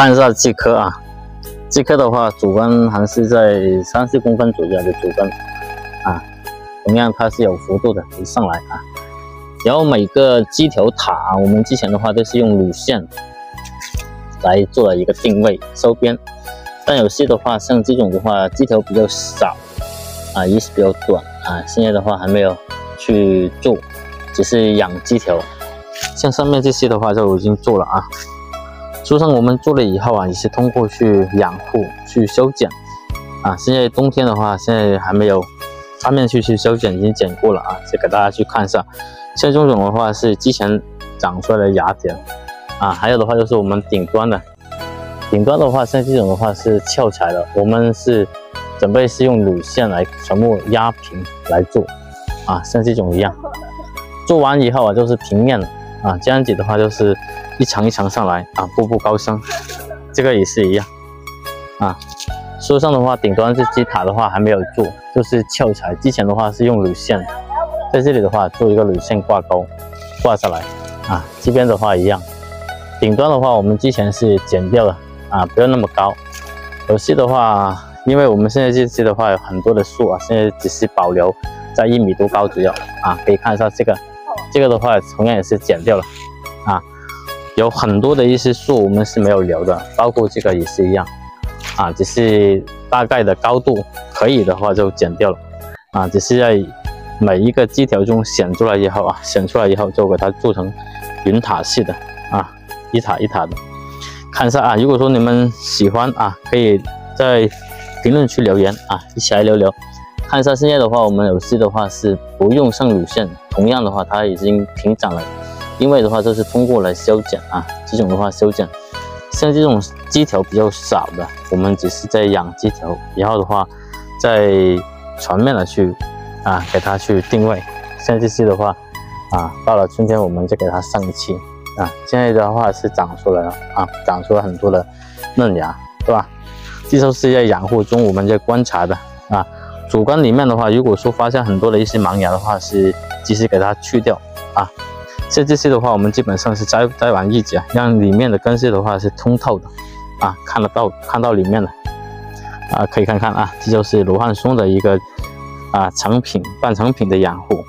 看一下鸡壳啊，鸡壳的话，主根还是在三四公分左右的主根啊，同样它是有幅度的，一上来啊。然后每个鸡条塔，我们之前的话都是用乳线来做了一个定位收边，但有些的话，像这种的话，鸡条比较少啊，也是比较短啊，现在的话还没有去做，只是养鸡条。像上面这些的话就已经做了啊。树上我们做了以后啊，也是通过去养护、去修剪。啊。现在冬天的话，现在还没有方面去去修剪，已经剪过了啊，就给大家去看一下。像这种的话是之前长出来的芽点啊，还有的话就是我们顶端的，顶端的话像这种的话是翘起来的，我们是准备是用乳线来全部压平来做。啊，像这种一样，做完以后啊就是平面了啊，这样子的话就是一层一层上来啊，步步高升，这个也是一样啊。书上的话顶端这基塔的话还没有做，就是翘起来，之前的话是用铝线。在这里的话，做一个铝线挂钩，挂下来啊。这边的话一样，顶端的话我们之前是剪掉了啊，不要那么高。有些的话，因为我们现在这些的话有很多的树啊，现在只是保留在一米多高左右啊。可以看一下这个，这个的话同样也是剪掉了啊。有很多的一些树我们是没有留的，包括这个也是一样啊，只是大概的高度可以的话就剪掉了啊，只是在。每一个枝条中选出来以后啊，选出来以后就给它做成云塔式的啊，一塔一塔的。看一下啊，如果说你们喜欢啊，可以在评论区留言啊，一起来聊聊。看一下现在的话，我们有些的话是不用上乳腺，同样的话它已经平长了，因为的话就是通过来修剪啊，这种的话修剪。像这种枝条比较少的，我们只是在养枝条，然后的话再全面的去。啊，给它去定位，像这些的话，啊，到了春天我们就给它上一期，啊，现在的话是长出来了，啊，长出了很多的嫩芽，对吧？这都是在养护中我们在观察的，啊，主根里面的话，如果说发现很多的一些盲芽的话，是及时给它去掉，啊，像这些的话，我们基本上是摘摘完一节，让里面的根系的话是通透的，啊，看得到看到里面的，啊，可以看看啊，这就是罗汉松的一个。啊，成品半成品的养护。